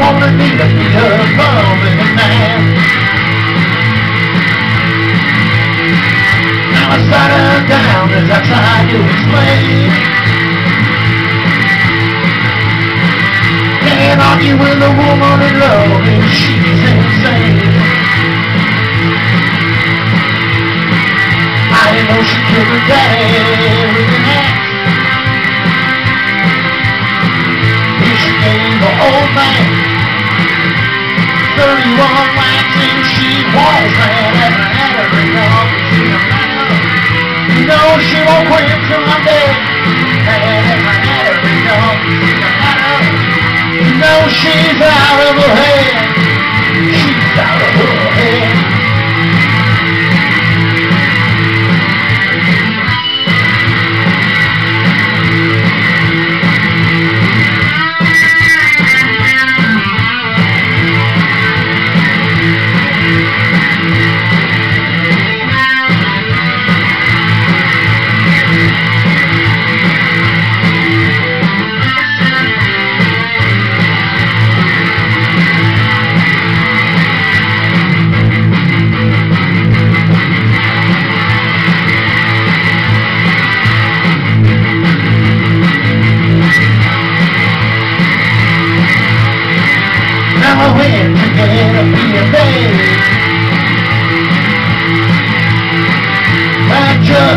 But she wanted me to be her loving man. Now I sat her down as I tried to explain. Can't argue with a woman in love and she's insane. I didn't know she killed her daddy with an axe. She gave the old man 31 whacks and she mad as I had her enough. You know she won't quit till I'm dead. I had her enough. You know she's out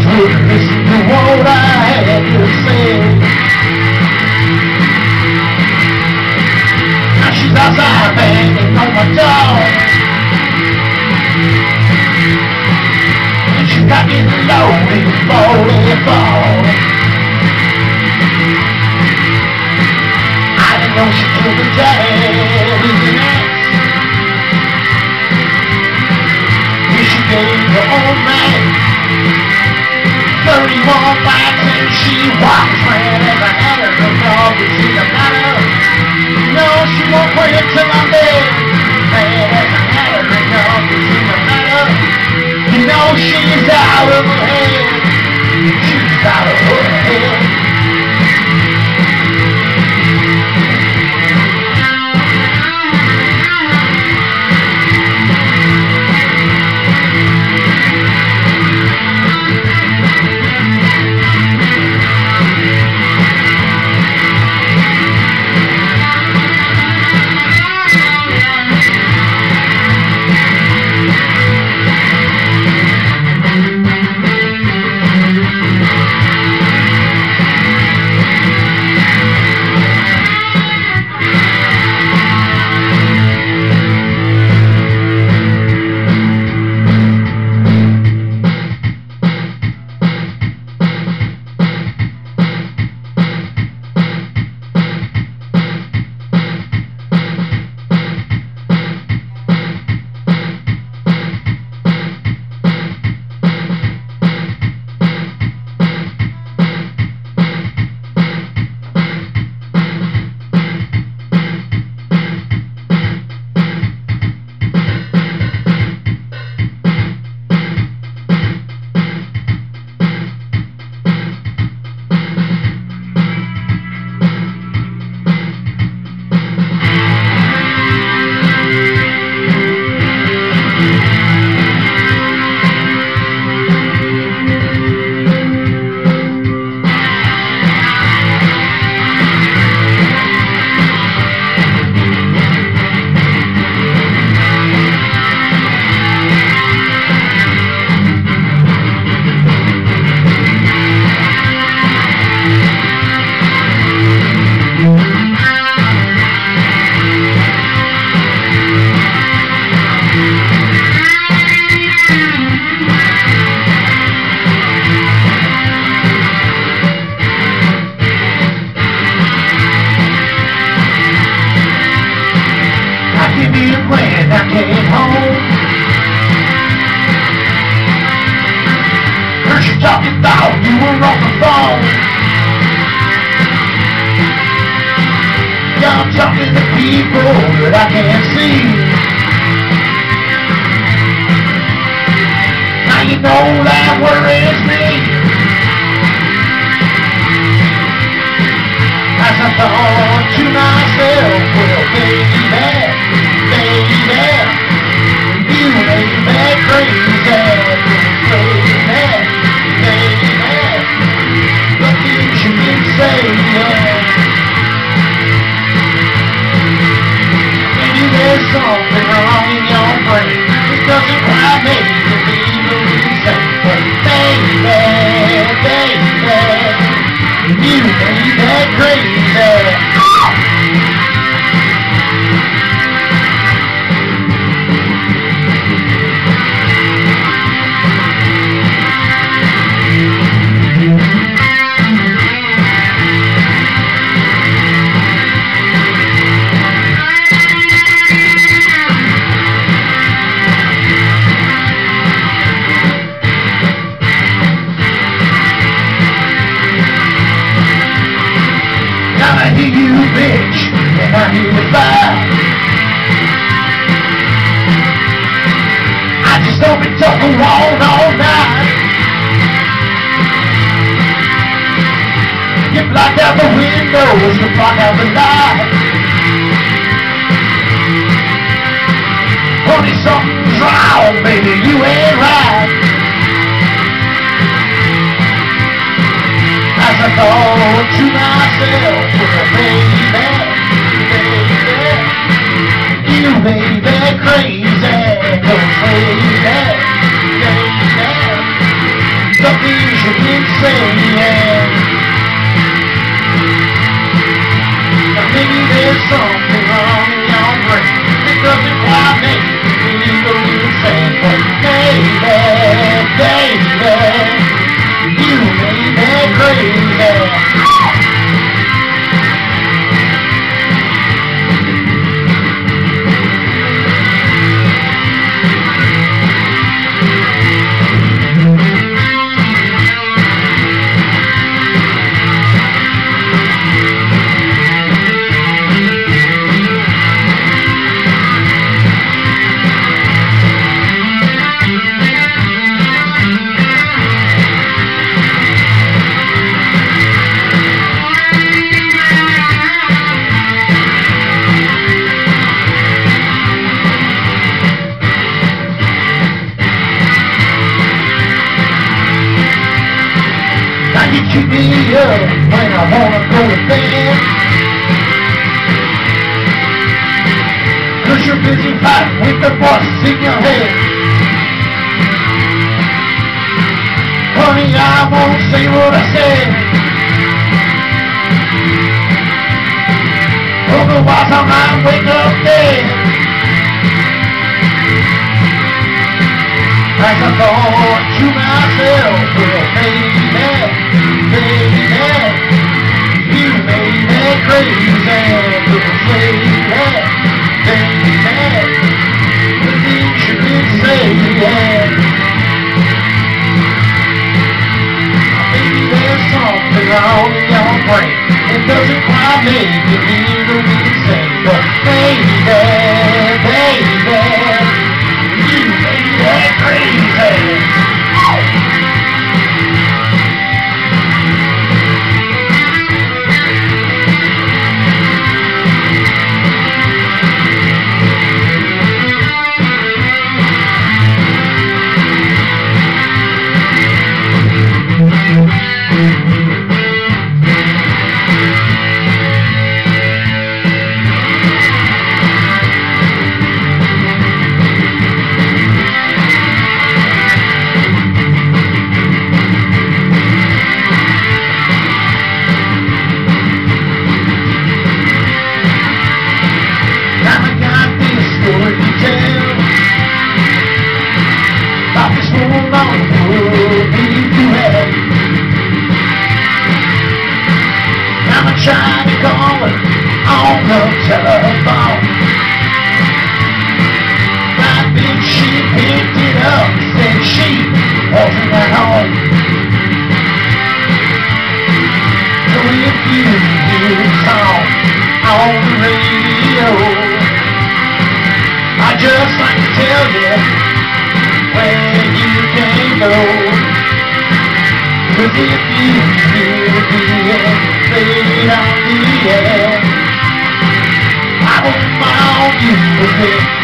Listen to what I had to say. Now she's outside banging on my door. And she got me loaded for the fall. I didn't know she killed the daddy with an axe. Here she gave the old 31 bites and she was ran as I had her dog to see the matter. No, she won't quit till I'm dead. You know she's out of her head. She's out of her head. People that I can't see. Now you know that worries me. As I thought to myself, well, baby, baby, you make me crazy, Maybe You block out the windows, you block out the light. Honey, something's wrong, baby, you ain't right. As I thought to myself, well, baby, baby, you made me crazy, cause baby, baby, the you can say, yeah. There's something wrong in your brain, it doesn't You're busy with the voices in your head. Honey, I won't say what I said. Otherwise I might wake doesn't quite make feel the same, but baby, baby, you made me crazy. I won't mind you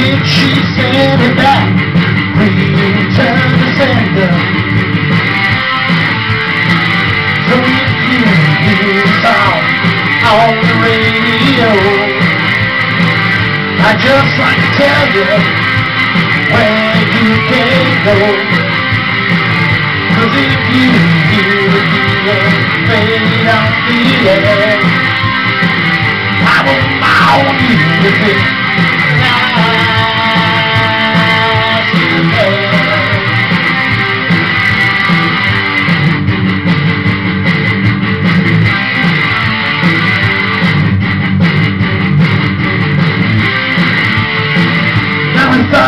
Bitch, she sent it back Return the sender So if you hear a song on the radio I just like to tell you Where you can go Cause if you hear the fade off the air I will mound you with it.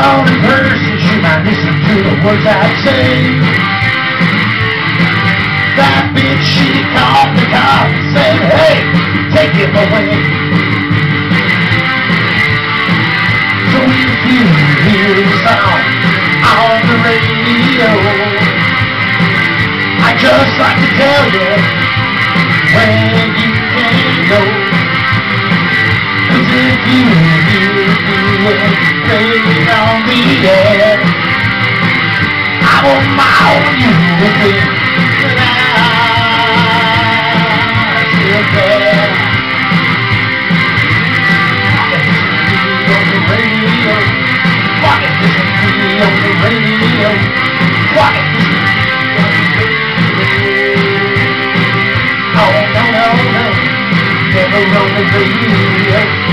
In person, she might listen to the words I say. That bitch, she called the cop and said, hey, take him away. So if you hear the sound on the radio, I just like to tell you where you can go. Cause if you hear the fade Oh, no, no, no. Never on the radio.